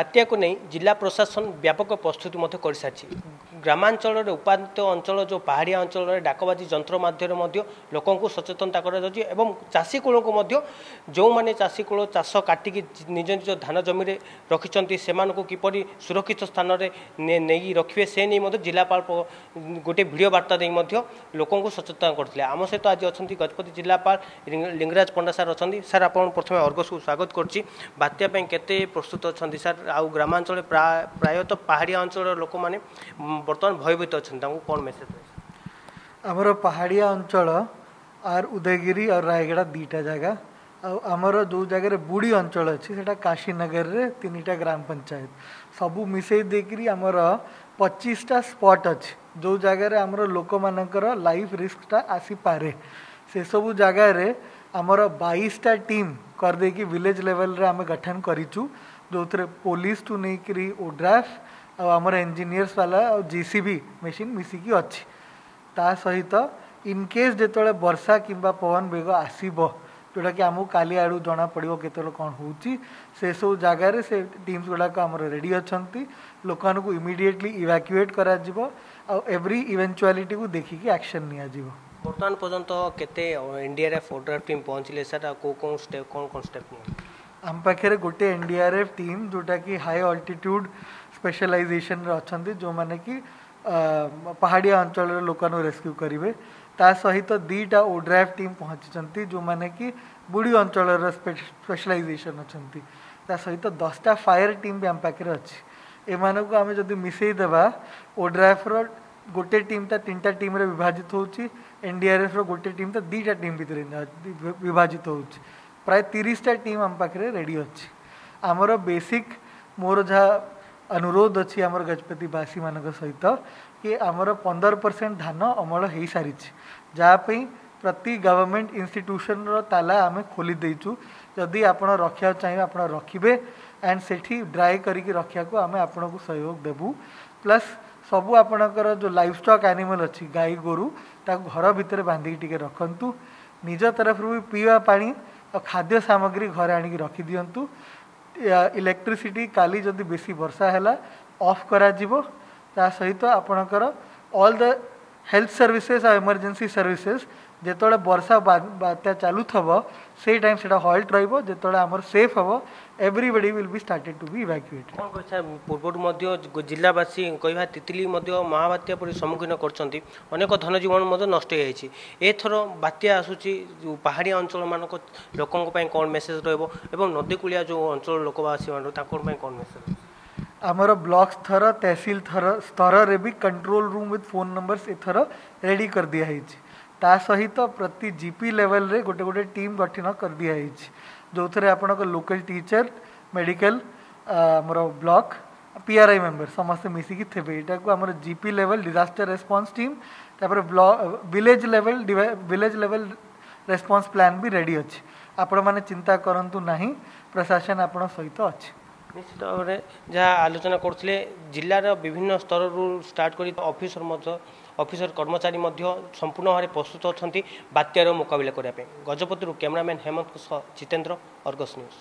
ବାତ୍ୟାକୁ ନେଇ ଜିଲ୍ଲା ପ୍ରଶାସନ ବ୍ୟାପକ ପ୍ରସ୍ତୁତି ମଧ୍ୟ କରିସାରିଛି ଗ୍ରାମାଞ୍ଚଳରେ ଉପାନ୍ତ ଅଞ୍ଚଳ ଯେଉଁ ପାହାଡ଼ିଆ ଅଞ୍ଚଳରେ ଡାକବାଜି ଯନ୍ତ୍ର ମାଧ୍ୟମରେ ମଧ୍ୟ ଲୋକଙ୍କୁ ସଚେତନତା କରାଯାଉଛି ଏବଂ ଚାଷୀ କୂଳକୁ ମଧ୍ୟ ଯେଉଁମାନେ ଚାଷୀ କୂଳ ଚାଷ କାଟିକି ନିଜ ନିଜ ଧାନ ଜମିରେ ରଖିଛନ୍ତି ସେମାନଙ୍କୁ କିପରି ସୁରକ୍ଷିତ ସ୍ଥାନରେ ନେଇ ରଖିବେ ସେ ନେଇ ମଧ୍ୟ ଜିଲ୍ଲାପାଳ ଗୋଟିଏ ଭିଡ଼ିଓ ବାର୍ତ୍ତା ଦେଇ ମଧ୍ୟ ଲୋକଙ୍କୁ ସଚେତନ କରିଥିଲେ ଆମ ସହିତ ଆଜି ଅଛନ୍ତି ଗଜପତି ଜିଲ୍ଲାପାଳ ଲିଙ୍ଗରାଜ ପଣ୍ଡା ସାର୍ ଅଛନ୍ତି ସାର୍ ଆପଣଙ୍କୁ ପ୍ରଥମେ ଅର୍ଗସକୁ ସ୍ୱାଗତ କରୁଛି ବାତ୍ୟା ପାଇଁ କେତେ ପ୍ରସ୍ତୁତ ଅଛନ୍ତି ସାର୍ ଆଉ ଗ୍ରାମାଞ୍ଚଳରେ ପ୍ରାୟ ପ୍ରାୟତଃ ପାହାଡ଼ିଆ ଅଞ୍ଚଳର ଲୋକମାନେ ବର୍ତ୍ତମାନ ଭୟଭୀତ ଅଛନ୍ତି ତାଙ୍କୁ କ'ଣ ମେସେଜ୍ ଆମର ପାହାଡ଼ିଆ ଅଞ୍ଚଳ ଆର୍ ଉଦୟଗିରି ଆଉ ରାୟଗଡ଼ା ଦୁଇଟା ଜାଗା ଆଉ ଆମର ଯେଉଁ ଜାଗାରେ ବୁଢ଼ୀ ଅଞ୍ଚଳ ଅଛି ସେଇଟା କାଶୀନଗରରେ ତିନିଟା ଗ୍ରାମ ପଞ୍ଚାୟତ ସବୁ ମିଶାଇ ଦେଇକିରି ଆମର ପଚିଶଟା ସ୍ପଟ୍ ଅଛି ଯେଉଁ ଜାଗାରେ ଆମର ଲୋକମାନଙ୍କର ଲାଇଫ୍ ରିସ୍କଟା ଆସିପାରେ ସେସବୁ ଜାଗାରେ ଆମର ବାଇଶଟା ଟିମ୍ କରିଦେଇକି ଭିଲେଜ୍ ଲେଭେଲ୍ରେ ଆମେ ଗଠନ କରିଛୁ ଯେଉଁଥିରେ ପୋଲିସଠୁ ନେଇକରି ଓଡ୍ରାଫ୍ ଆଉ ଆମର ଇଞ୍ଜିନିୟର୍ସ ବାଲା ଆଉ ଜି ସି ବି ମେସିନ୍ ମିଶିକି ଅଛି ତା ସହିତ ଇନକେସ୍ ଯେତେବେଳେ ବର୍ଷା କିମ୍ବା ପବନ ବେଗ ଆସିବ ଯେଉଁଟାକି ଆମକୁ କାଲି ଆଡ଼ୁ ଜଣାପଡ଼ିବ କେତେବେଳେ କ'ଣ ହେଉଛି ସେସବୁ ଜାଗାରେ ସେ ଟିମ୍ସ ଗୁଡ଼ାକ ଆମର ରେଡ଼ି ଅଛନ୍ତି ଲୋକମାନଙ୍କୁ ଇମିଡ଼ିଏଟଲି ଇଭାକ୍ୟୁଏଟ୍ କରାଯିବ ଆଉ ଏଭ୍ରି ଇଭେନ୍ଚୁଆଲିଟିକୁ ଦେଖିକି ଆକ୍ସନ୍ ନିଆଯିବ ବର୍ତ୍ତମାନ ପର୍ଯ୍ୟନ୍ତ କେତେ ଏନ୍ଡିଆର୍ଏଫ୍ ଓଡ୍ରାଫ୍ ଟିମ୍ ପହଞ୍ଚିଲେ ସାର୍ ଆଉ କେଉଁ କେଉଁ ଷ୍ଟେପ୍ କ'ଣ କ'ଣ ଷ୍ଟେପ୍ ନିଏ ଆମ ପାଖରେ ଗୋଟେ ଏନ୍ଡିଆର୍ଏଫ୍ ଟିମ୍ ଯେଉଁଟାକି ହାଇ ଅଲ୍ଟିଟ୍ୟୁଡ୍ ସ୍ପେଶାଲାଇଜେସନ୍ରେ ଅଛନ୍ତି ଯେଉଁମାନେ କି ପାହାଡ଼ିଆ ଅଞ୍ଚଳର ଲୋକମାନଙ୍କୁ ରେସ୍କ୍ୟୁ କରିବେ ତା ସହିତ ଦୁଇଟା ଓଡ୍ରାଫ୍ ଟିମ୍ ପହଞ୍ଚିଛନ୍ତି ଯେଉଁମାନେ କି ବୁଡ଼ି ଅଞ୍ଚଳର ସ୍ପେଶାଲାଇଜେସନ୍ ଅଛନ୍ତି ତା ସହିତ ଦଶଟା ଫାୟାର୍ ଟିମ୍ ବି ଆମ ପାଖରେ ଅଛି ଏମାନଙ୍କୁ ଆମେ ଯଦି ମିଶାଇ ଦେବା ଓଡ୍ରାଫ୍ର गोटे टीम टीमटा तीन टीम रे विभाजित होउची एनडीआरएफ रो गोटे टीम ता दुईटा टीम भितर विभाजित होउची प्राय 30 टीम आम पाखे रेडी अच्छे आमर बेसिक मोर जहाँ अनुरोध अच्छी आमर गजपति बासी मानक सहित कि आमर पंदर परसेंट धान अमल हो सारिछि जहा प्रति गवर्नमेंट इनट्यूशन रो ताला आमे खोली देइछु जदि आपण रखा चाहिए आप रखिबे एंड से ड्राई करके रखिया को आमे आपण सहयोग देबू प्लस ସବୁ ଆପଣଙ୍କର ଯେଉଁ ଲାଇଫ୍ ଷ୍ଟକ୍ ଆନିମାଲ୍ ଅଛି ଗାଈ ଗୋରୁ ତାକୁ ଘର ଭିତରେ ବାନ୍ଧିକି ଟିକେ ରଖନ୍ତୁ ନିଜ ତରଫରୁ ବି ପିଇବା ପାଣି ଆଉ ଖାଦ୍ୟ ସାମଗ୍ରୀ ଘରେ ଆଣିକି ରଖିଦିଅନ୍ତୁ ଇଲେକ୍ଟ୍ରିସିଟି କାଲି ଯଦି ବେଶୀ ବର୍ଷା ହେଲା ଅଫ୍ କରାଯିବ ତା ସହିତ ଆପଣଙ୍କର ଅଲ୍ ଦ ହେଲ୍ଥ ସର୍ଭିସେସ୍ ଆଉ ଏମର୍ଜେନ୍ସି ସର୍ଭିସେସ୍ ଯେତେବେଳେ ବର୍ଷା ବାତ୍ୟା ଚାଲୁଥିବ ସେଇ ଟାଇମ୍ ସେଇଟା ହଲ୍ଟ ରହିବ ଯେତେବେଳେ ଆମର ସେଫ୍ ହେବ everybody will be started to be evacuate କ'ଣ କହିବେ ସାର୍ ପୂର୍ବରୁ ମଧ୍ୟ ଜିଲ୍ଲାବାସୀ କହିବା ତିତିଲି ମଧ୍ୟ ମହାବାତ୍ୟା ପରି ସମ୍ମୁଖୀନ କରୁଛନ୍ତି ଅନେକ ଧନଜୀବନ ମଧ୍ୟ ନଷ୍ଟ ହୋଇଯାଇଛି ଏଥର ବାତ୍ୟା ଆସୁଛି ଯେଉଁ ପାହାଡ଼ିଆ ଅଞ୍ଚଳମାନଙ୍କ ଲୋକଙ୍କ ପାଇଁ କ'ଣ ମେସେଜ୍ ରହିବ ଏବଂ ନଦୀକୂଳିଆ ଯେଉଁ ଅଞ୍ଚଳ ଲୋକବାସୀମାନେ ତାଙ୍କ ପାଇଁ କ'ଣ ମେସେଜ୍ ଆମର ବ୍ଲକ୍ ସ୍ତର ତହସିଲ ସ୍ତରରେ ବି control room with phone numbers ଏଥର ରେଡ଼ି କରିଦିଆହେଇଛି ତା ସହିତ ପ୍ରତି ଜି ପି ଲେଭେଲରେ ଗୋଟେ ଗୋଟେ ଟିମ୍ ଗଠନ କରିଦିଆହେଇଛି ଯେଉଁଥିରେ ଆପଣଙ୍କ ଲୋକାଲ୍ ଟିଚର ମେଡ଼ିକାଲ ଆମର ବ୍ଲକ ପିଆର୍ଆଇ ମେମ୍ବର ସମସ୍ତେ ମିଶିକି ଥିବେ ଏଇଟାକୁ ଆମର G P level disaster response team ତାପରେ ବ୍ଲ village level village level response plan ବି ରେଡ଼ି ଅଛି ଆପଣମାନେ ଚିନ୍ତା କରନ୍ତୁ ନାହିଁ ପ୍ରଶାସନ ଆପଣ ସହିତ ଅଛି ନିଶ୍ଚିତ ଭାବରେ ଯାହା ଆଲୋଚନା କରୁଥିଲେ ଜିଲ୍ଲାର ବିଭିନ୍ନ ସ୍ତରରୁ ଷ୍ଟାର୍ଟ କରି ଅଫିସର ମଧ୍ୟ ଅଫିସର କର୍ମଚାରୀ ମଧ୍ୟ ସମ୍ପୂର୍ଣ୍ଣ ଭାବରେ ପ୍ରସ୍ତୁତ ଅଛନ୍ତି ବାତ୍ୟାର ମୁକାବିଲା କରିବା ପାଇଁ ଗଜପତିରୁ କ୍ୟାମେରାମ୍ୟାନ୍ ହେମନ୍ତଙ୍କ ସହ ଜିତେନ୍ଦ୍ର ଅର୍ଗସ୍ ନ୍ୟୁଜ୍